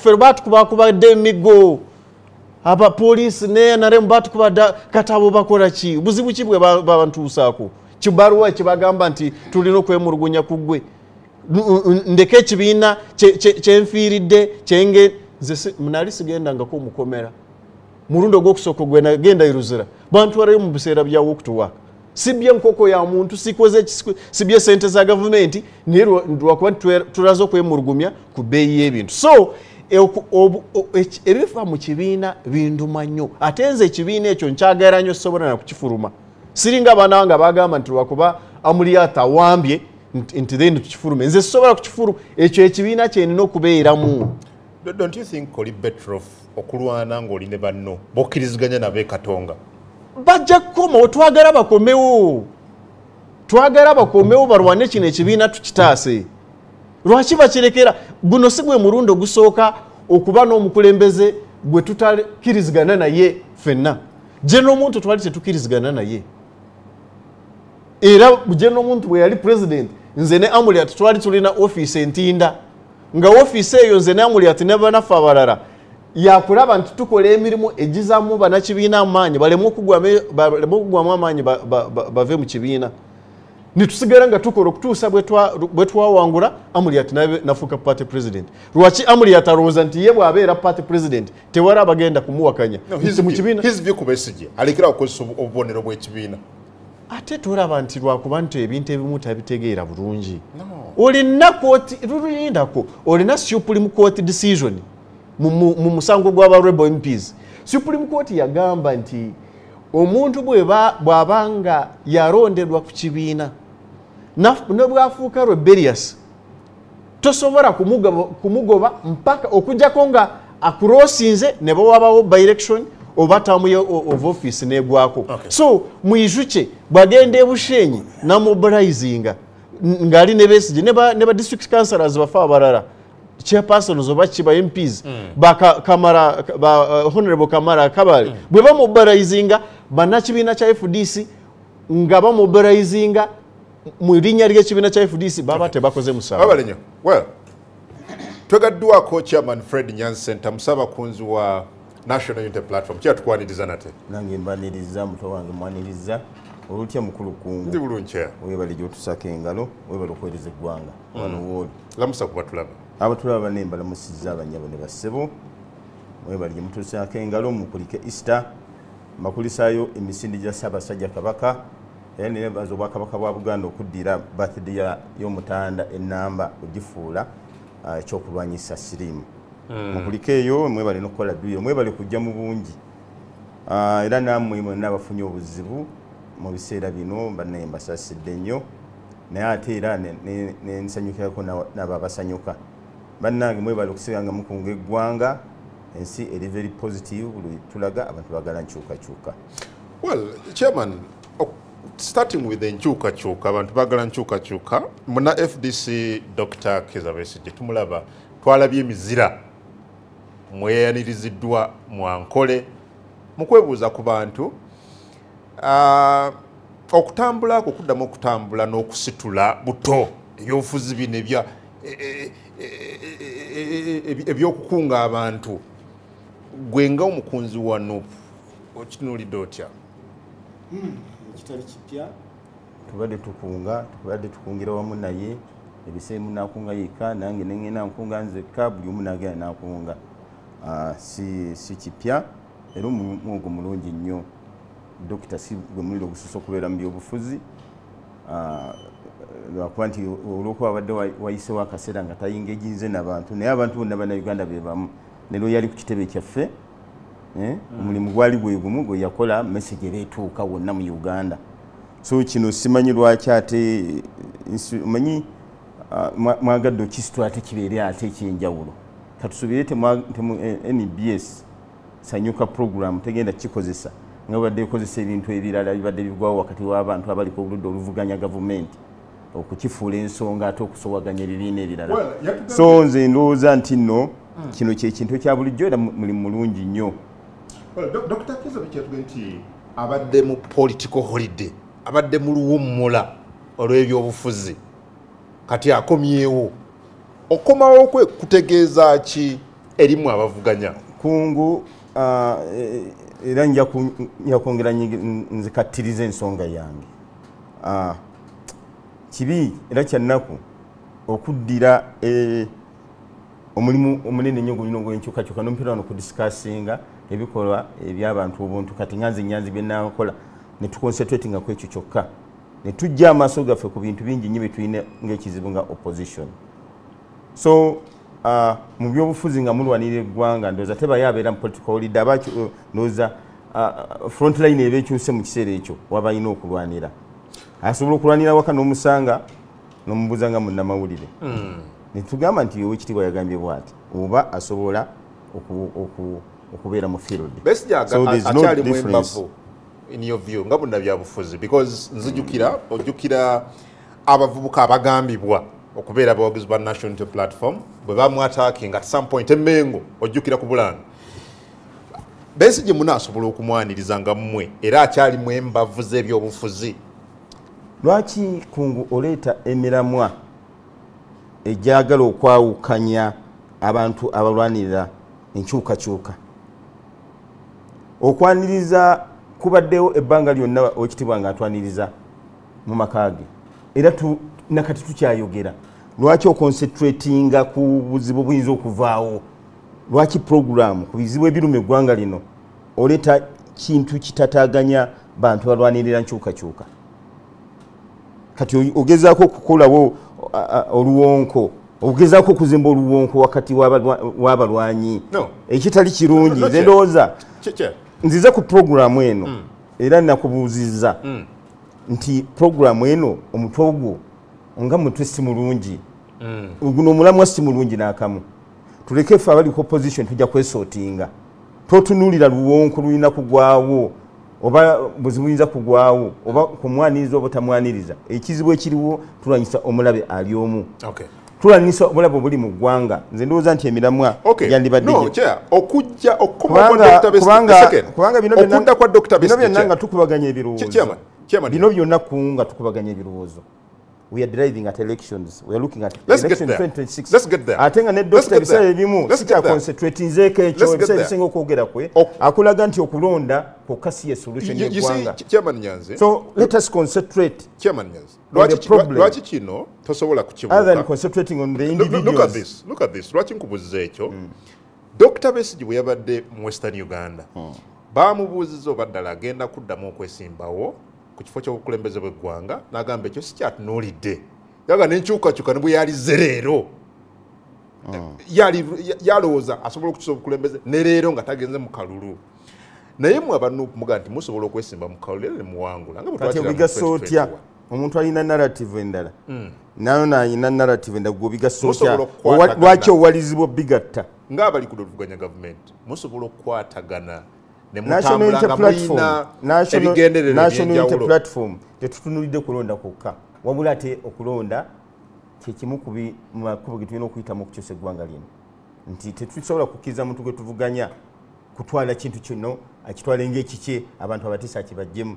ffe batukubakubadde emigo abapoliisi nenaremu batukubadde kati abo bakola ki buzibu ki bwe ba- babantuusaako kibaruwa kibagamba nti tulina okwemulugunya ku ggwe. N- n- ndeke ekibiina kye- kye- kyenfiiridde kyenge nze nali sigendangako omukomera. Mulundi ogwokusooka gwe nagenda iruzira bantwalayo mu biseera bya wokutuwaka sibye enkoko ya muntu sikoze ekisi- sibye sente za gavumenti naye lwa- lwakuba tulaze okwemulugumya ku bbeeyi y'ebintu. So ebifa mu kibiina binduma nnyo. Ate nze ekibiina ekyo nkyagala nnyo sobola nakukifuluma siringa abaana bange bagamba nti lwakuba amuliyata awambye nti then tukifulume nze sisobola kukifuluma. Ekyo ekibiina kyenina okubeeramu. Do- don't you think oli better off okulwana ng'oli ne banno bokkiriziganya nabo e katonga? Bajja kukomawo twagala bakomewo. Twagala bakomewo balwane kino ekibiina tukitaase lwaki bakirekera? Guno si gwe mulundi ogusooka okuba n'omukulembeze gwe tutakkirizigana naye ffenna. Gye n'omuntu twali tetukkirizigana naye. Era gye n'omuntu bwe yali pulezidenti nze ne amuliat twali tulina ofiisi entinda. Nga ofiisi eyo nze ne amuliat ne banaffe abalala yakulaba nti tukola emirimu egizamu banakibiina amaanyi baleme okugwamu baleme okugwamu amaanyi ba- ba- ba- nitusigala nga tukola okutuusa bwe twa- bwe twawangula amuliat nabe- nafuuka party president. Lwaki amuliat alowooza nti ye bw'abeera party president tewali abagenda kumuwakanya? Nti mu kibiina his ku besige alekera okukozesa obu- obubonero bw'ekibiina ate tolaba nti lwakuba nti ebintu ebimu tabitegeera bulungi. Olina lulindako olina supreme court decision mu musango gw'aba rebel mps supreme court yagamba nti omuntu bweba- bw'aba nga yalonderwa ku kibiina ne bwafuuka rebellious tosobola kumugoba- mpaka okujjako nga akurosinze ne bawabawo by election oba tamu ye o- of office negwako. So mwijuke bwagenda ebushenyi namobilizinga ngaali ne besige ne ba district councillors bafe abalala chairpersons oba ki ba mps ba kamara ba uh, honorable kamara kabale bwe bamobilizinga bannakibiina kya fdc nga bamobilizinga mu linnya ly'ekibiina kya fdc baba tebakoze nnyo well twegaddwako chairman fred nyansenta musabakunzi wa national unity platform kyatukwaniriza nate? Nange mbaniriza muto wange mwaniriza olutya mukulu ndi kungu bulungi chair. Webale gyotusaka engalo webale okuweereza eggwanga. Wano wooli lamusa kuba tulaba abatulaba bane mbalamusizza abanyabo ne bassebo mwebale gye mutusaako engalo mukulike easter mbakulisaayo emisindi gya ssaabasajja kabaka era nebaza obwakabaka bwa buganda okuddira birthday ya- y'omutanda enamba ogifuula ah, ekyokulwanyisa siriimu. Mukulike eyo mwebale nokukola dduyiro mwebale kujja mu bungi. Ah, era nammwe mwenna abafunye obuzibu mu biseera bino bannaye mbasaasidde nnyo. Naye ate era ne- ne- ne nsanyukirako n'aba- n'abo abasanyuka bannange mwebale okusigala nga mukunga eggwanga ensi eri very positive buli tulaga abantu bagala nkyukakyuka. Well chairman ok- starting with enkyukakyuka abantu bagala nkyukakyuka. Muna fdc dr keza besige tumulaba twalabye emizira mweyaniriziddwa mwankole mu kwebuuza ku bantu ah, okutambula ako kuddamu okutambula n'okusitula buto ebyobufuzi bino ebya e- e- ebyokukunga abantu. Gwe nga omukunzi wa nupu okitunulidde otya? Kitali kipya. Tubadde tukunga tubadde tukungira wamu naye ebiseera munakunga yekka nange nengenda nkunga nzekka buli omu nagenda nakunga. Ah, si kipya era omulimu ogwo mulungi nnyo. Dokita si gwe muliro ogususa okubeera mu byobufuzi. Ah, lwakuba nti olwokuba abadde wa- wayisewo akaseera nga tayingeginze n'abantu naye abantu bonna bannayuganda be bamu nero yali ku kitebe kyaffe Eh, omulimu gwali gwe gumu gwe yakola message era etuuka wonna mu uganda. So kino simanyi lwaki ate nsi- omanyi ah, mwa- mwagadde okisitula ate kibeere ate ekyenjawulo. Katusuubire eh, nbs sanyuka program tegenda kikozesa nga bibadde bikozesa ebintu ebirala bibadde bigwawo wakati w'abantu abaliko oludda oluvuganya gavumenti okukifuula ensonga ate okusowaganya ebibiina ebirala so nze ndowooza nti nno kino kyekintu ekya bulijjo era mu- mulimu mulungi nnyo. Dr. Kizza bikyatugambye nti abadde mu political holiday abadde mu luwummula olw'ebyobufuzi kati akomyewo. Okomawo kwe kutegeeza ki erimu abavuganya? Kungu ah, eh, era nja kwongera nyi- nzikattiriza ensonga yange. Ah, kibi era kyannaku okuddira eh, omulimu omunene nnyo gulina ogwenkyukakyuka nompera wano kudisikasinga ebikolwa ebyabantu obuntu. Kati nganze nyanzi byenakola netuconcentratinga ku ekyo kyokka. Netujja amaaso gaffe ku bintu bingi nnyo byetulina ngaekizibu nga opposition. So uh, mu byobufuzi nga mulwanirira eggwanga ndowooza tebayo abeera mu political leader aba uh, ndowooza uh, frontline eba ekyuse mu kiseera ekyo waba alina okulwanira asobola okulwanira waka n'omusanga n'omubuuza nga munnamawulire. Netugamba nti owekitibwa yagambye bwati oba asobola oku- oku- okubeera mu field. In your view nga bonna byabufuzi because nzijukira ojjukira abavubuka abagambibwa okubeera abawagizi ba national platform bwe bamwataking at some point emengo ojjukira ku bulanga besije munaasobola okumwaniriza nga mmwe era akyali mwembavu z'ebyobufuzi lwaki kungu oleeta emiramwa egyagala okwawukanya abantu abalwanirira enkyukakyuka? Okwaniriza kubaddewo ebbanga lyonna owekitibwa nga atwaniriza mu maka ge. Era nakati tukyayogera. Lwaki oconcentratinga ku buzibu buyinza okuvaawo? Lwaki programu ku bizibu ebiruma eggwanga lino oleeta kintu kitataganya bantu balwanirira nkyukakyuka kati ogezaako okukolawo oluwonko ogezaako okuzimba oluwonko wakati w'abalwa- w'abalwanyi ekitali kirungi nze ndowooza nzize ku puroguramu eno era nakubuuzizza nti puroguramu eno omutwe ogwo nga mutwe si mulungi. Guno omulamwa si mulungi n'akamu. Tuleke ffe abali ku opposition tujja kwesootinga. Totunuulira luwonko lulina kugwawo oba buzibu buyinza kugwawo oba kumwaniriza oba otamwaniriza ekizibu ekiriwo tulwanyisa omulabe ali omu. Tulwanyisa obulabe obuli mu ggwanga. Nze ndowooza nti emiramwa Okay. gyandibadde No, gye- chair, okujja okukoma kwa kubanga Dr. Bes- kubanga second. kubanga bino byonna- nga tukubaganya ebirowoozo. bino byonna ku nga tukubaganya ebirowoozo we are driving at elections we are looking at Let's election there. 2026 Let's get there. ate nga ne dokita there. ebiseera ebimu sikyaconcentratinzeeko ekyo Let's get ebiseera there. ebisinga okwogera kwe Ok. akulaga nti okulonda kwokka si ye solution see, yeggwanga chairman nyanzi so let us concentrate chairman nyanzi the lwaki ki- problem. lwaki kino tosobola other than concentrating on the Look- look- at individuals this look at this lwaki nkubuuziza ekyo dr besigi bwe yabadde mu western uganda bamubuuziza oba ddala agenda kuddamu okwesimbawo ku kifo ky'obukulembeze bw'eggwanga n'agamba ekyo sikyatunuulidde yaga nenkyukakyuka ne bwe yalize leero. Yali- ya- yalowooza asobola okukyusa obukulembeze ne leero nga tagenze mu kalulu. Naye mwe abanupu muga nti musobola okwesimba mu kalulu era ne muwangula kati obigasa otya 2021. omuntu alina narrative endala. Nayo nayina narrative endala gwe obigasa otya lwaki owalizibwa bigatta? Ng'abali ku luvuganya gavumenti musobola okukwatagana national unity nga platform National- national unity platform tetutunulidde kulonda kwokka. Wabula ate okulonda kyekimu ku bi- mu makubo ge tulina okuyitamu okukyusa eggwanga lino nti tetusobola kukkiriza muntu gwe tuvuganya kutwala kintu kino akitwale ngaekikye abantu abatiisa akibajjemu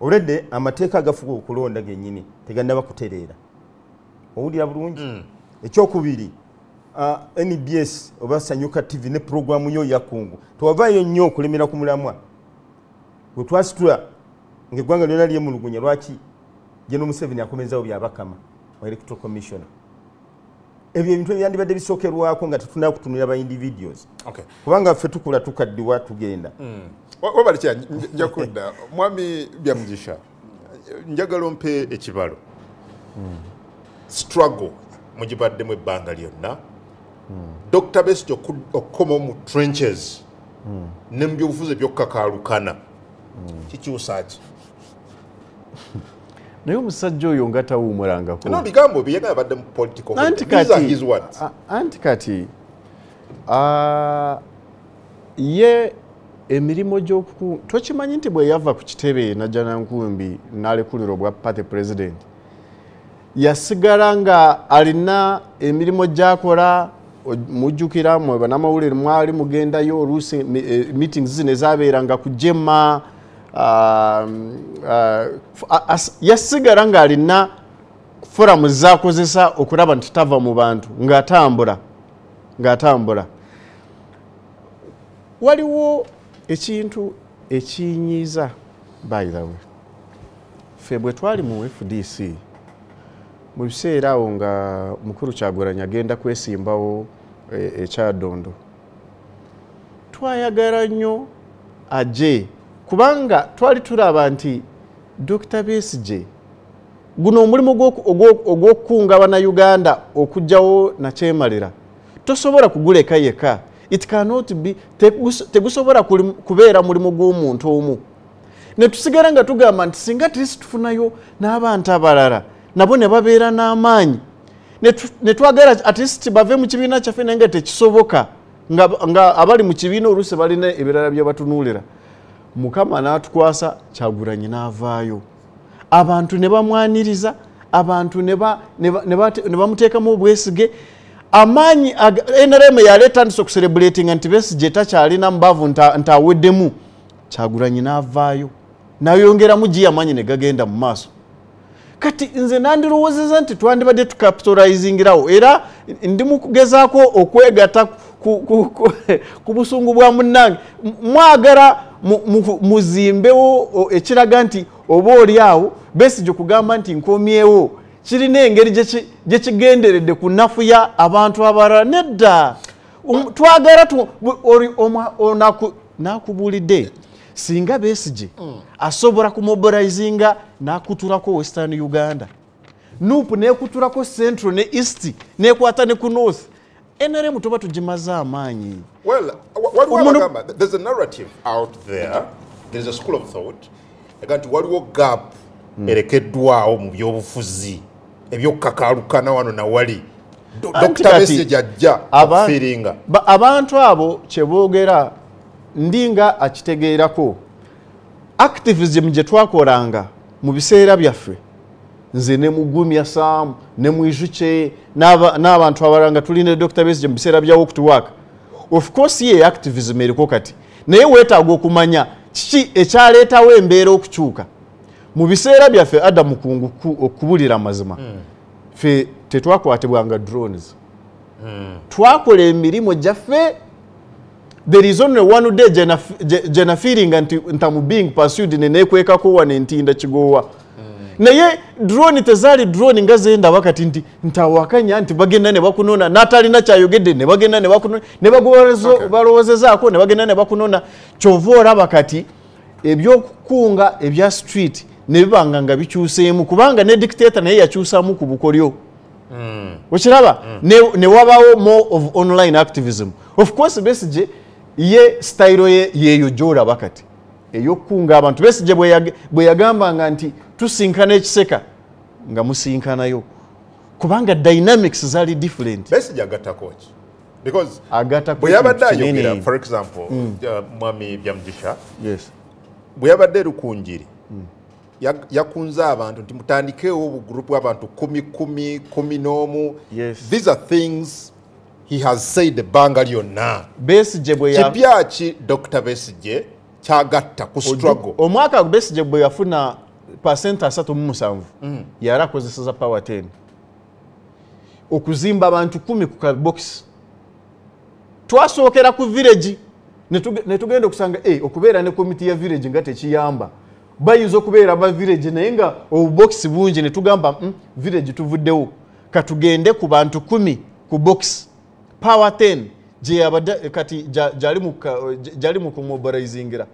olwedde amateeka agafuga okulonda gennyini tegannaba kutereera. Owulira bulungi? Ekyokubiri uh, nbs oba sanyuka tv ne puroguramu yo yakungu tewavaayo nnyo okulemera ku mulamwa. Bwe twasitula ngaeggwanga lyona lyemulugunya lwaki geno museveni akomezawo byabakama wa electoral commissioner? Ebyo ebintu ebyandibadde bisookerwako nga tetunaa kutunulira ba individuals. Okay. kubanga ffe tukula tukaddiwa tugenda. Wa- wabali kya? Nj- nja kudda mwami byamugisha njagala ompe ekibalo. Struggle mugibaddemu ebbanga lyonna dr besig okukoma mu trenches. Ne mu byobufuzi ebyokukakalukana kikyusa ki naye omusajja oyo nga tawuumulangako. Bigambo bye yagala badde mu political anti These are kati ye emirimu gyokuku tokimanyi nti bwe yava ku kitebe najja nankumbi n'alekulira obwa party president yasigala nga alina emirimu gyakola mujjukira mwe banamawulire mwali mugendayo oluusi eh, meetings zino ezabeeranga ku jema a- as- yasigala ng'alina foramu zakozesa okulaba nti tava mu bantu ng'atambula ng'atambula. Waliwo ekintu ekinyiiza by the way ffe bwe twali mu fdc mu biseera awo nga mukulu kyagulanyi agenda kwesimbawo e- ekyadondo twayagala nnyo aje kubanga twali tulaba nti dr besige guno omulimu ogw'oku- ogw'oku- ogw'okukunga bannayuganda okugjawo nakyemalira tosobola kuguleka yeka it cannot be tegus- tegusobola kubeera mulimu gw'omuntu omu. Ne tusigala nga tugamba nti singa tisi tufunayo n'abantu abalala nabo ne babeera n'amaanyi. Ne twagala at least bave mu kibiina kyaffe naye nga tekisoboka nga, abali mu kibiina oluusi balina ebirala bye batunuulira mukama n'atukwasa kyagulanyi n'avaayo. Abantu ne bamwaniriza abantu ne bamuteekamu obwesige. Amaanyi nrm yali etandisa okuserebulatinga nti besige takyalina mubavu nta- ntaweddemu kyagulanyi n'avaayo. Nayongeramu gi amaanyi ne gagenda mu maaso kati nze nandirowoozeza nti twandibadde tucapitalizingirawo era ndi mukugezaako okwegatta ku- busungu bwa munnange. Mwagala mu- mu- muzimbewo ekiraga nti oba oli awo besige kugamba nti nkomyewo. Kirina engeri gye ki- gye kigenderedde ku nafuya abantu abalala nedda. Um, twagala onaku- nakubuulidde singa besige asobola kumobilizinga nakutulako western uganda. Nupu nekutulako central ne east nekwata ne ku north. Nrm tuba tugimaze amaanyi. Waliwo Omuntu- abagamba there's a narrative out there. There's a school of thought. Ega nti waliwo gap erekeddwawo mu byobufuzi ebyokukakaalukana wano nawali. Dr besige ajja ba- abantu abo kyeboogera ndinga akitegeerako. Activism gye twakolanga mu biseera byaffe nze ne mugumya saamu ne mwijukye n'aba- n'abantu abalala nga tuli ne dr besige mu biseera bya walk of course ye activism eriko kati. Naye weetaaga okumanya kiki ekyaleetawo embeera okukyuka. Mu biseera byaffe adamu kungu ku- okubulira amazima ffe tetwakwatibwanga drones. Twakola emirimu gyaffe there is only one day jena feeling nti ntamu being pursued nenekwekako wane ntinda kigowa naye drone tezaali drone nga zendaba kati nti ntawakanya nti bagenda ne bakunona natalina kyayogedde ne bagenda ne bakunona ne Okay. balowoozezaako ne bagenda ne bakunona kyova olaba kati ebyokukunga ebya street ne bibanga nga bikyuseemu kubanga ne dictator naye yakyusaamu ku bukolyo. Okiraba? Ne- ne wabawo more of online activism. Of course besige ye style ye yeyo gyolaba kati eyokukunga abantu. Besige bwe yagamba nga yagambanga nti tusinkana ekiseka nga musinkanayo. Kubanga dynamics zali different. Besige agattako ki because agata bwe yabadde ayogera for example mm. uh, mwami byamugisha yes. bwe yabadde lukunjiri ya- yakunze abantu nti mutandikewo obugurupu bw'abantu kumi kumi kumi n'omu. Yes. these are things he has said ebbanga lyonna. Besige bwe ya- kipya ki dr besige kyagatta ku struggle? Omwaka besige bwe yafuna pasente asatu mu musanvu yali akozeseza power 10 okuzimba abantu kumi ku kabokisi twasookera ku village. Ne tuge- ne tugenda okusanga "Eh, okubeera ne komiti ya village nga tekiyamba. Bayinza okubeera ba village naye nga obubokisi bungi ne tugamba "Mm, village tuvuddewo. Katugende ku bantu kumi ku box power 10 gye yabadde kati gya- gyali mu mu kumobilizingira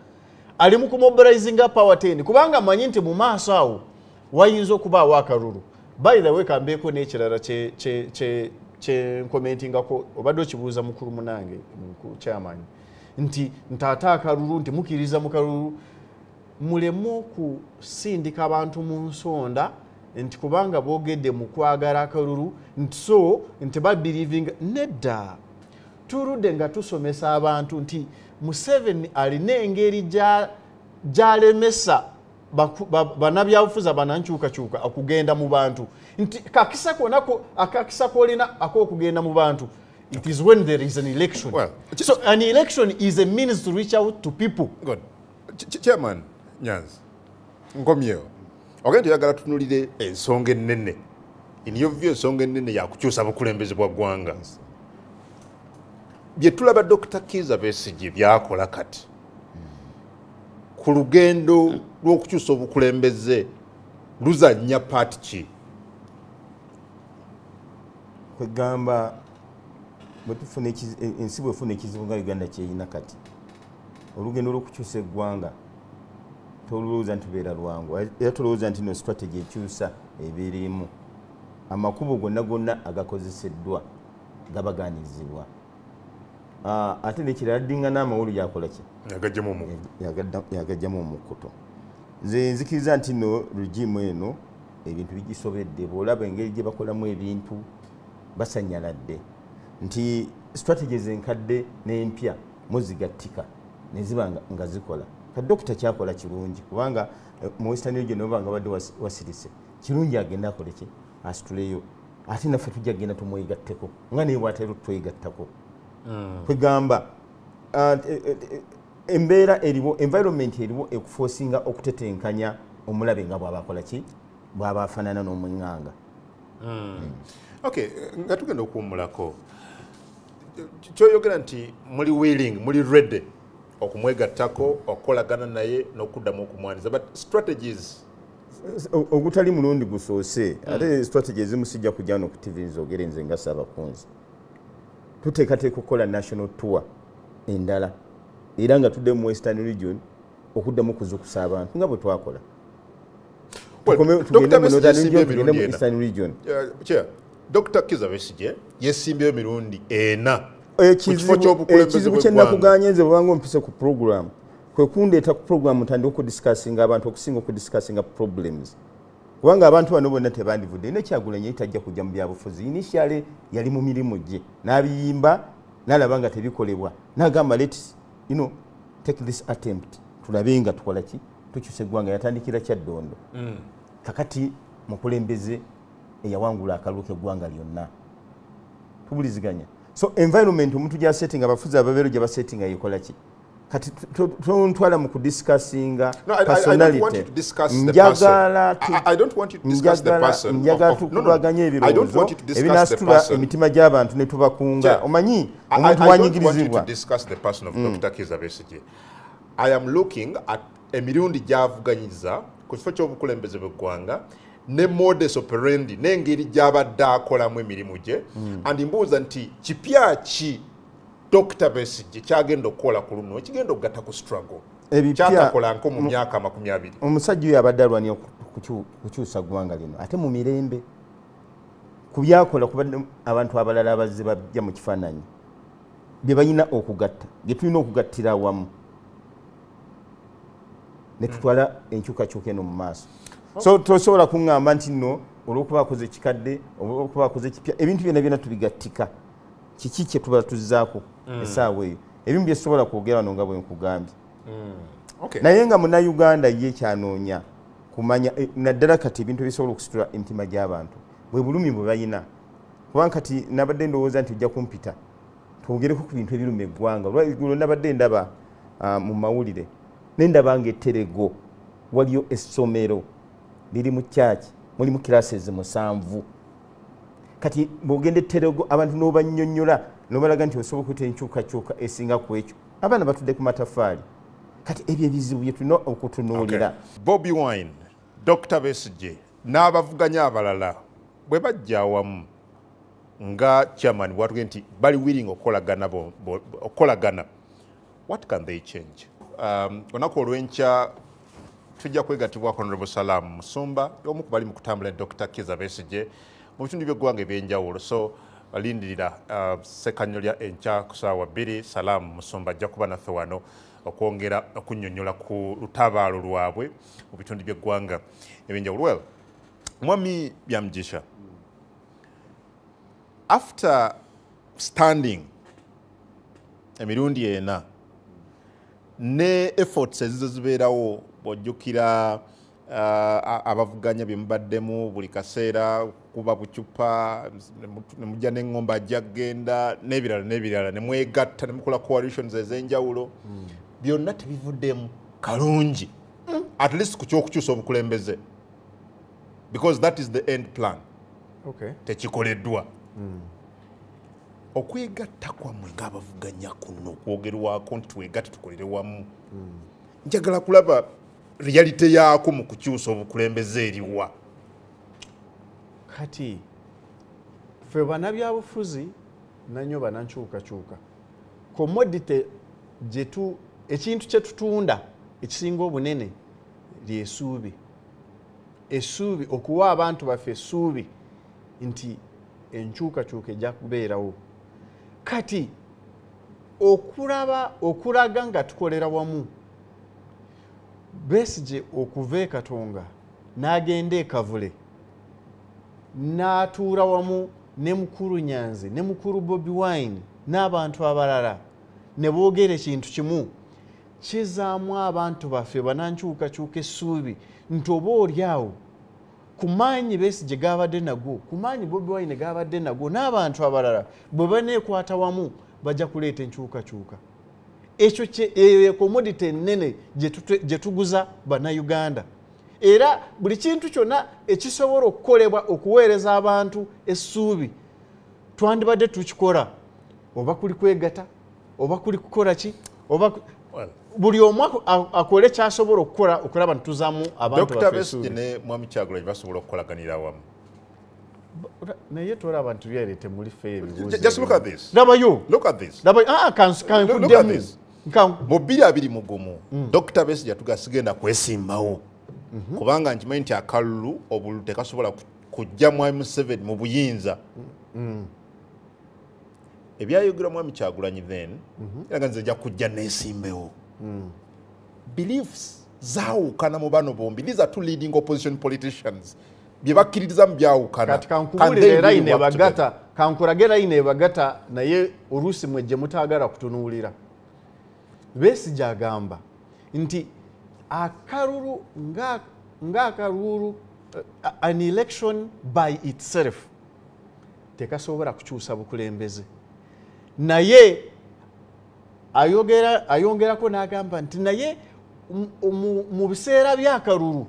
ali mu kumobilizinga power 10 kubanga manyi nti mu maaso awo wayinza okubaawo akalulu. By the way kambeeko n'ekirala kye- kye- kye- kyenkomentingako obadde okibuuza mukulu munange ku kyamanyi nti ntaate akalulu nti mukkiriza mu kalulu mulemu okusindika abantu mu nsonda nti kubanga boogedde mu kwagala akalulu nti so nti babirivinga nedda. Tuludde nga tusomesa abantu nti museveni alina engeri gya- gyalemesa bannabyabufuzi abanankyukakyuka okugenda mu bantu. Nti kakisa konako akakisa kolina ak'okugenda mu bantu it is when there is an election. Well, so an election is a means to reach out to people. Good. Ch- ch- chairman nyanzi nkomyewo ogenda tuyagala tunulire ensonga ennene. In your view ensonga ennene yakukyusa bukulembeze bwa ggwanga. Bye tulaba dr kiza besigi byakola kati ku lugendo lw'okukyusa obukulembeze luzannya paati ki? Kwegamba ensi bwefuna ekizibu nga uganda kyeyina kati olugendo lwokukyusa eggwanga tolowooza nti tubeera lwangu. Era tolowooza nti no strategy ekyusa ebeerimu amakubo gonna gonna agakozeseddwa gabaganizibwa Ah, ate nekirala ddinga n'amawulu yakola ki? Agajjamu omu yagadda- yagajjamu omukuto nze nzikiriza nti no regimu eno ebintu bigisobedde bwolaba engeri gye bakolamu ebintu basanyaladde nti strategies enkadde n'empya muzigattika neziba nga zikola kadokita kyakola kirungi kubanga eh, mu western region oba nga badde wasi- wasirise kirungi agende akole ki? Asituleyo. Ate naffe tujja kgenda tumwegatteko nga naye bwatera twegattako. Kwegamba ah, eh, eh, embeera eriwo environment eriwo ekufosinga okutetenkanya omulabe nga bwabakola ki? Bwaba afaanana n'omweŋŋanga okay nga tugenda okuwummulako. Kyoyogera nti muli willing muli ready okumwegattako okukolagana naye n'okuddamu okumwaniza but strategies ogutali mulundi gusoose ate strategy ezimu sijja kujja no ku tv nzogere nze nga saabakunzi tuteekateeka okukola national tour endala era nga tudde mu western region okuddamu kuzukusa abantu nga bwe twakola. Tugende mu eastern region. dr kiza besige yesimbyeyo emirundi ena Ekizibu- kyenakuganye nze bwebanga ompise ku program kwe kundeeta ku program ntandika okudiscassinga abantu okusinga okudiscassinga problems. Kubanga abantu bano bonna tebandivudde. Nekyagulanye yali tajja kujja mu byabufuzi initiale yali mu mirimu gye. N'abiyimba n'alaba nga tebikolebwa. N'agamba let you know, take this attempt. Tulabe nga tukola ki? Tukyusa eggwanga yatandikira kyaddondo. Kakati mukulembeze eyawangula akalulu k'eggwanga lyonna. Tubuliziganya so environment omuntu gyasettinga abafuzi ababeero gye basettinga yekola ki kati to- to- tontwala mu kudiscassinga No, I, I, I don't want personality you to discuss the njagala person. I, I don't want you to discuss the njagala person. of- njagala of- no, no, tukubaganya I don't ebirowoozo ebinasitula emitima gy'abantu ne tubakunga omanyi omuntu wanyigirizibwa Besigye. I am looking at emirundi gy'avuganyiza ku kifo ky'obukulembeze bw'eggwanga ne modus operandi n'engeri gy'abadde akolamu emirimu gye and mbuuza nti kipya ki dr Besigye kyagenda okukola ku luno? Ekigenda okugatta ku struggle. Ebipya- kyatakola nko mu myaka amakumi abiri. omusajja oyo abadde alwanira ku- ku- kukyusa ggwanga lino ate mu mirembe ku byakola kubadde abantu abalala abazze bajja mu kifaananyi bye balina okugatta bye tulina okugattira awamu. Ne tutwala enkyukakyuka eno mu maaso so tosobola kuŋŋamba nti nno olwokuba akoze ekikadde olwokuba akoze ekipya ebintu byonna byonna tubigattika. Kiki kye tuba tuzzaako essaawa eyo? Ebimu byesobola kwogera wano nga bwe nkugambye. Okay. naye nga munnayuganda ye kyanoonya kumanya eh, naddala kati ebintu ebisobola okusitula emitima gy'abantu bwe bulumi bwe balina kubanga kati nabadde ndowooza nti ojja kumpita twogereko ku bintu ebiruma eggwanga. Olwaigulu nabadde ndaba ah, mu mawulire nendaba nga etterego waliyo essomero liri mu kyaki mulimu kirasezi musanvu. Kati bwogenda etterego abantu n'obanyonnyola nobalaga nti osobola okuyita enkyukakyuka esinga ku ekyo abaana batudde ku matafaali kati ebyo ebizibu bye tulina okutunuulira. Bobi wine dr besige n'abavuganya abalala bwe bajja awamu nga chairman bwatugee nti bali willing okukolagana what can they change? Um, olunaku olwenkya tujja kwegatibwa honorable salam musumba omu ku bali mu kutambula dr kiza besige mu bitundu by'eggwanga ebyenjawulo. So balindirira uh, sekanyolya enkya ku saawa bbiri salaamu musumba ajja kuba naffe wano okwongera okunnyonnyola ku lutabaalo lwabwe mu bitundu by'eggwanga ebyenjawulo. Well mwami byamugisha after standing emirundi ena ne efforts ezizo zibeerawo bwojjukira a- abavuganya bye mubaddemu buli kaseera kuba bucupa ne mujja neŋŋomba ajja kgenda n'ebirala n'ebirala ne mwegatta ne mukola coalitions ez'enjawulo. Byonna tebivuddemu kalungi. At least ku kyokukyusa obukulembeze. Because that is the end plan. Okay. tekikoleddwa. Okwegatta kwammwe ng'abavuganya kuno okwogerwako nti twegatte tukolere wamu. Njagala kulaba realite yaako mu kukyusa obukulembeze eriwa kati ffe bannabyabufuzi nanyo banankyukakyuka commodity gyetu ekintu kyetutunda ekisinga obunene lyesuubi essuubi okuwa abantu baffe essuubi nti enkyukakyuka ejja kubeerawo. Kati okulaba okulaga nga tukolera wamu besige okuva e katonga n'agenda e kavule. N'atuula wamu ne mukulu nyanzi ne mukulu bobi wine n'abantu abalala. Ne boogera ekintu kimu kizaamu abantu baffe banankyukakyuka essuubi nti oba oli awo ku maanyi besigye gabadde nago ku maanyi bobi wine gabadde nago n'abantu abalala bwe baneekwata wamu bajja kuleeta enkyukakyuka ekyo eyo ye commodity ennene gye tuguza bannayuganda. Era buli kintu kyonna ekisobola okukolebwa okuweereza abantu essuubi twandibadde tukikola. Oba kuli kwegata oba kuli kukola ki oba buli omu akole kyasobola okukola okulaba ntituzaamu abantu dr baffe besige essuubi. Ne mwami kyagulanyi basobola okukolaganira wamu Ora- naye tolaba nti byere temuli fe ebibuuzo just look at ebimu. this. Labayo kankuddemu mu bbiri abiri mu gumu dr besige yatuga sigenda kwesimbawo. Kubanga nkimanyi nti akalulu obululu tekasobola ku- kujja mwami museveni mu buyinza. Ebyayogerwa mwami kyagulanyi then eraga nze ejja kujja nesimbewo beliefs zaawukana mu bano bombi. These are two leading opposition politicians. Bye bakkiririza mu byawukana. Kati Can kankubulira they era really ine work together? bagata kankurage era ine bagata naye oluusi mwe gye mutaagala kutunuulira besigye agamba nti akalulu nga- ng'akalulu uh, an election by itself tekasobola kukyusa bukulembeze. Naye ayongerako n'agamba nti naye mu- biseera by'akalulu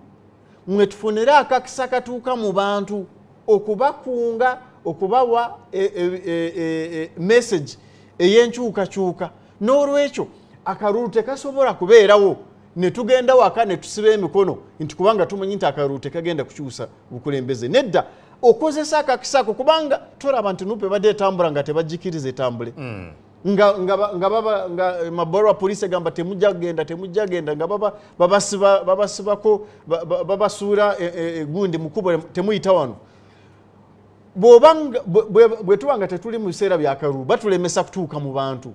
mwe tufunire akakisa katuuka mu bantu okubakunga okubawa e- e- e- message ey'enkyukakyuka. N'olwekyo akalulu tekasobola kubeerawo. Ne tugenda waka ne tusiba emikono. Nti kubanga tumanyi nti akalulu tekagenda kukyusa bukulembeze. Nedda okozesa akakisa ako kubanga tolaba nti nupe badde etambula nga tebagikiriza etambule. Nga, nga, ba- nga, baba, nga mabarua polisi egamba temujja genda temujja genda nga baba- babasiba- babasibako ba- ba- babasuula e- e- egundi mukubo temuyita wano. Bw'obanga- bwe- bwe bwe tuba nga tetuli mu biseera byakalulu batulemesa kutuuka mu bantu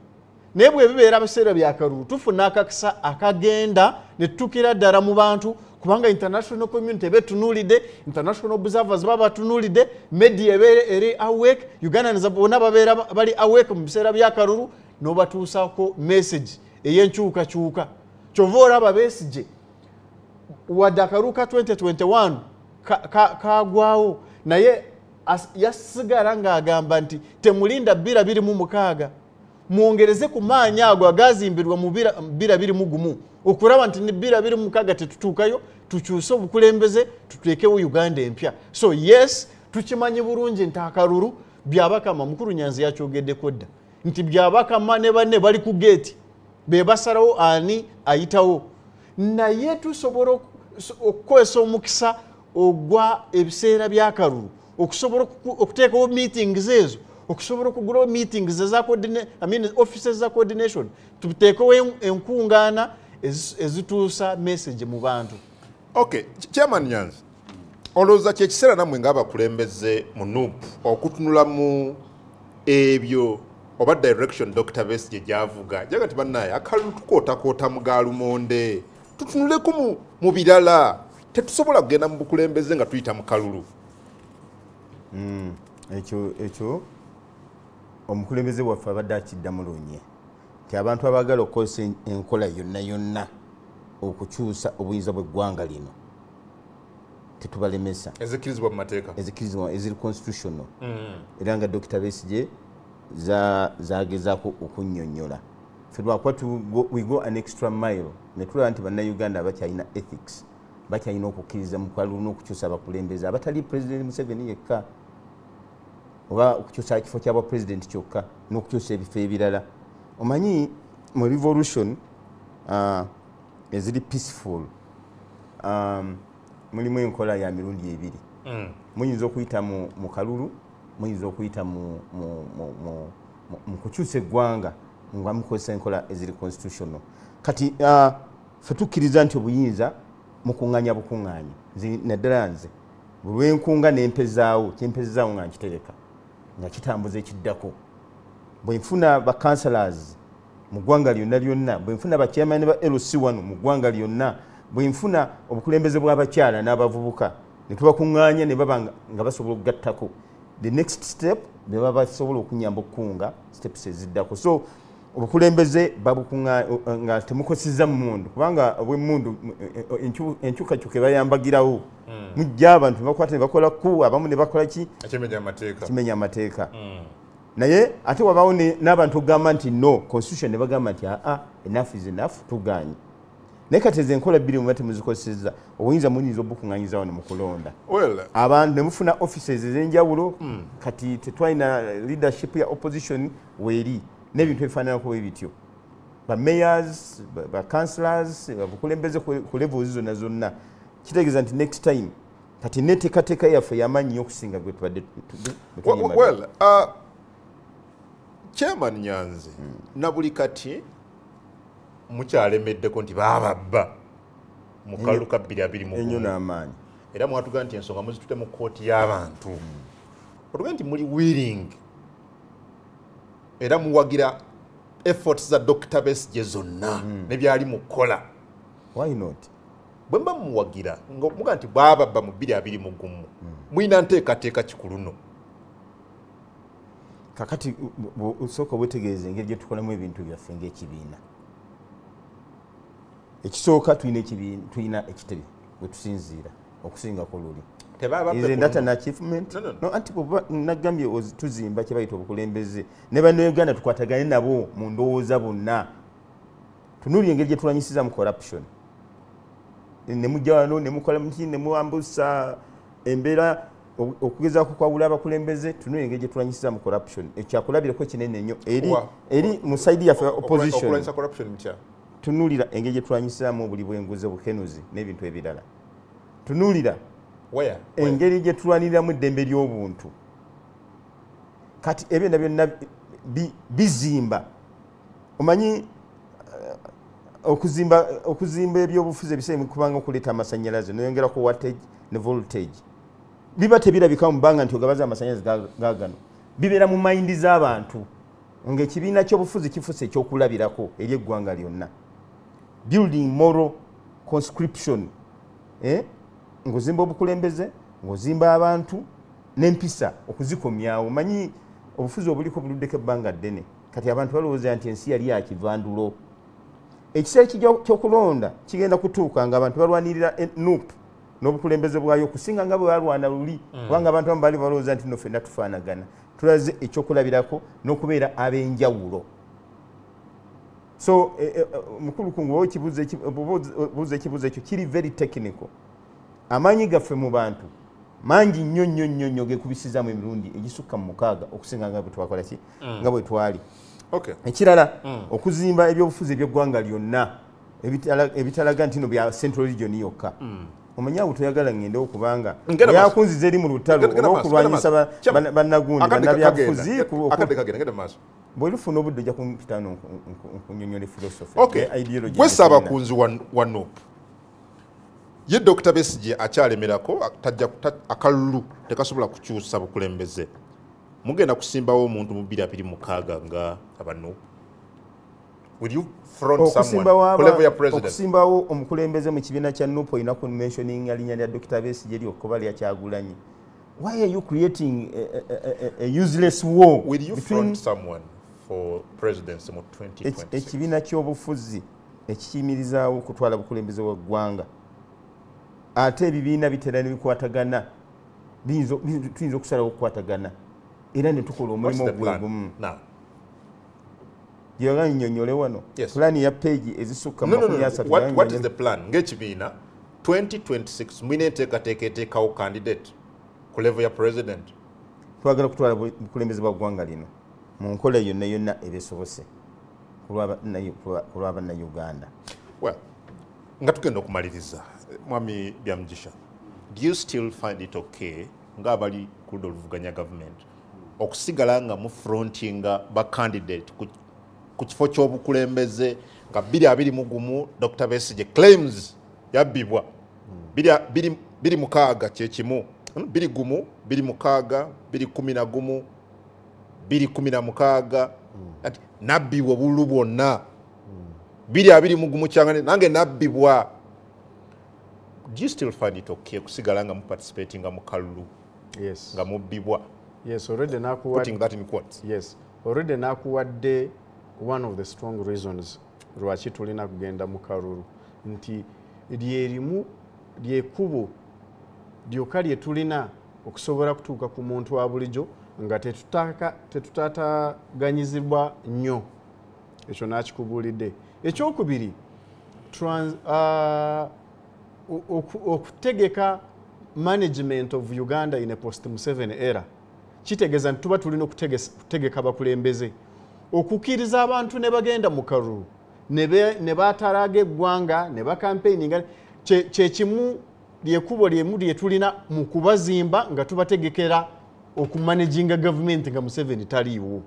naye bwe bibeera biseera byakalulu tufuna akakisa akagenda ne tutukira ddala mu bantu kubanga international community eba etunuulidde international observers baba batunuulidde media eba eri awake ugandans bonna babeera bali awake mu biseera byakalulu n'obatuusako message ey'enkyukakyuka. Kyova olaba besigye wadde akalulu ka 2021 ka- ka- kagwawo naye as- yasigala ng'agamba nti temulinda bbira biri mu mukaaga mwongereze ku maanyi ago agazimbirwa mu bira- biri mu gumu. Okulaba nti ne bbira biri mu mukaaga tetutuukayo tukyuse obukulembeze tuteekewo uganda empya. So yes tukimanyi bulungi nti akalulu byabakama mukulu nyanzi yakyogeddeko dda. Nti byabakama ne banne bali ku geeti be basalawo ani ayitawo. Naye tusobola oku- so- okukozesa omukisa ogwa ebiseera byakalulu okusobola okuteekawo meetings ezo okusobola okugulawo meetings offices za coordination. Tuteekewo en- enkungaana ezi- ezituusa message mu bantu. Okay Ch- chairman nyanzi olowooza kyekiseera nammwe ngaabakulembeze mu nup okutunula mu ebyo oba direction dr besige gyavuga jaga ti bannaye akalulu tukootakoota mu galumonde tutunuleko mu- mu birala tetusobola kugenda mu bukulembeze nga tuyita mu kalulu. Ekyo ekyo omukulembeze waffe abadde akidda mulunye nti abantu abaagala okukozesa en- enkola yonna yonna okukyusa obuyinza bw'eggwanga lino tetubalemesa. Ezikkirizibwa mu mateeka? Ezikkirizibwa eziri constitutional. Era nga dr besige za- zagezaako okunnyonnyola. Fe lwakuba tu- go- we go an extra mile. Ne tulaba nti bannayuganda bakyalina ethics bakyalina okukkiriza mu kalulu n'okukyusa abakulembeze abatali president museveni yekka oba okukyusa ekifo kyabwa pulezidenti kyokka n'okukyusa ebifo ebirala. Omanyi mu revolution uh, eziri peaceful um, mulimu enkola ya mirundi ebiri. Mm. muyinza okuyita mu, kalulu muyinza okuyita mu, kukyusa eggwanga nga mukozesa enkola eziri constitutional. Kati uh, fe tukkiriza nti obuyinza mukuŋŋanya bukuŋŋanya Nzi- naddala nze buli lwenkunga nempezaawo kyempezezaawo nga nkitereka nga kitambuza ekiddako. Bwe nfuna ba councillors mu ggwanga lyonna lyonna bwe nfuna bachairman ba lc wano mu ggwanga lyonna bwe nfuna obukulembeze bw'abakyala n'abavubuka ne tubakuŋŋaanya ne baba nga basobola okugattako. The next step be baba basobola okunyamba okukunga steps eziddako. So obukulembeze babukuŋŋa nga temukosezza mmundu kubanga obwemmundu enkyukakyuka ebayambagirawo mujja abantu nebakwata nebakola ku abamu ne bakola ki? Kimenya amateeka. Naye ate wabawo n'abantu okugamba nti no constitution ne bagamba nti aa enough is enough tuganye. Naye kati ezo enkola bbiri muba temuzikozesezza obuyinza muyinza obukuŋŋanyizawo ne mukulonda abantu ne mufuna offices ez'enjawulo kati tetwalina leadership ya opposition weeri n'ebintu ebifaananako bwe bityo bamayors bacouncillors abakulembeze ku levels zonna zonna. Kitegeeza nti next time kati neteekateeka yaffe yamaanyi nnyo okusinga gwe tubadde Well, uh, chairman nyanzi na buli kati mukyalemeddeko nti baababba mu kalulu ka bbiri abiri mu ennyo gumu. n'amaanyi. Era mwatuga nti ensonga muzitute mu kooti y'abantu. Otuga nti muli willing era muwagira efforts za dr besije zonna nebyali mukola why not? Bwe mba mumuwagira nga muga nti bwababba mu bbiri abiri mu gumu mulina nteekateeka kikuluno kakati osooka obwetegereza engeri gye tukolamu ebintu byaffe ngaekibiina ekisooka tulina ekitebe bwe tusinziira okusingako luno. an achievement? No, anti bwoba nagambye tuzimba kyebayita obukulembeze. Ne bannayuganda tukwatagane nabo mu ndowooza bonna. Tunuulya engeri gye tulwanyisiza mu corruption. Nemujja wano nemukola muki nemuwambusa embeera o- okugezaako kwawula abakulembeze tunuulya engeri gye tulwanyisiza mu corruption. Ekyakulabirako kinene nnyo. Eri, mu saidi yaffe opposition. tunuulira engeri gye tulwanyisizamu obuli bwenguzi obukenuzi n'ebintu ebirala. Tunuulira? Engeri gye tulwaniriramu eddembe ly'obuntu. Kati ebyonna byonna bi- bizimba. Omanyi eh, okuzimba okuzimba ebyobufuzi ebiseera kubanga okuleeta amasanyalaze noyongerako wattage ne voltage. Biba tebirabika mu bbanga nti ogabaza amasanyalaze ga- gagano bibeera mu mayindi z'abantu ngaekibiina ky'obufuzi kifuuse ekyokulabirako eri eggwanga lyonna. Building moral conscription eh? Ng'ozimba obukulembeze ng'ozimba abantu n'empisa okuzikomyawo manyi obufuzi obuliko buluddeko ebbanga ddene. Kati abantu balowooza nti ensi yali yakivandulo ekiseera kyokulonda kigenda kutuuka nga abantu balwanirira nup n'obukulembeze bwayo okusinga nga bwe balwana luli. Kubanga abantu abamu bali balowooza nti no ffenna tufaanagana. Tulaze ekyokulabirako n'okubeera ab'enjawulo. So eh, eh, mukulu kungu oba okibuuza eki- oba obuuza ekibuuzo ekyo kiri very technical amaanyi gaffe mu bantu mangi nnyo nnyo nnyo nnyo gekubisizaamu emirundi egisukka mu mukaaga okusinga nga bwe twakola ki nga bwe twali okay ekirala okuzimba ebyobufuzi ebyeggwanga lyonna ebitala- ebitalaga nti no bya central region yokka omanyi awo toyagala ŋŋendewo kubanga Ngenda maaso. yakunziza eri mu lutalo Genda- genda oba maaso, okulwanyisa genda ba- maaso. banna- bannagundi bannabyabufuzi kagenda, ku- akadde oku- kagenda genda maaso bwe lufuna obudde ojja kumpitano nkunyonyola filosofi okay gwe saabakunzi wa- nup ye dr besige akyalemerako akalulu tekasobola kukyusa bukulembeze. Mugenda kusimbawo omuntu mu bbiri abiri mukaaga nga president. okusimbawo omukulembeze mu kibiina kya nupo olina kumentioninga linnya lya dr besige lyokkuba lyakyagulanyi why are you creating a, a, a, useless war will you between front someone for presidency mu eki- 2026 ekibiina ky'obufuzi ekiyimirizaawo okutwala bukulembeze bwaggwanga ate ebibiina bitera ne bikwatagana biyinza- biyinza- tuyinza okusalawo okukwatagana era ne tukola What's omulimu the ogwe plan gumu now? Gyewaga nnyonnyole wano pulaani ya peegi ezisukka ng'ekibiina 2026 mwina enteekateeka eteekawo candidate ku level ya president. Twagala kutwala bu- bukulembeze bwa ggwanga lino mu nkola yonna yonna ebesobose ku lwa bannayu- ku lwa- ku lwa bannayuganda well nga tugenda okumaliriza mwami byamugisha do you still find it okay ngaabali ku ludda oluvuganya gavumenti okusigala nga mufrontinga bacandidate ku, kifo ky'obukulembeze nga 221 dr besige claims yabbibwa. Biri- biri- biri mukaaga kyekimu biri gumu biri mukaaga biri kumi na gumu biri kumi na mukaaga. Ati nabbibwa obululu bwonna. Biri abiri mugumu kyangane nange nabbibwa do you still find it okay kusigala nga muparticipatinga mu kalulu yes. nga mubbibwa yes already nakuwa putting that in quotes. Yes already nakuwadde one of the strong reasons lwaki tulina kugenda mu kalulu. Nti lyerimu lyekubo lyokka lye tulina okusobola kutuuka ku muntu wa bulijjo nga tetutataganyizibwa nnyo. Ekyo nakikubuulidde. Ekyokubiri okutegeka management of uganda in a post museveni era. Kitegeeza nti tuba tulina okutegesa- kutegeka bakulembeze. Okukkiriza abantu ne bagenda mu kalulu ne batalaga eggwanga ne bakampeininga kye- kyekimu lyekubo lyemu lye tulina mu kubazimba nga tubategekera okumanaginga gavumenti nga museveni taliiwo.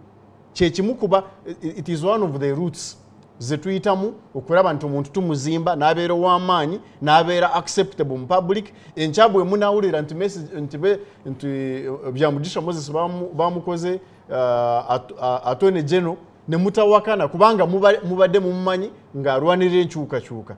Kyekimu kuba it is one of the roots zetuyitamu okulaba nti omuntu tumuzimba n'abeera ow'amaanyi n'abeera acceptable mu public. Enkya bwe munawulira nti uh, byamugisha moses bamu- bamukoze uh, atone general ne mutawakana kubanga muba- mubadde mumumanyi ng'alwanirira enkyukakyuka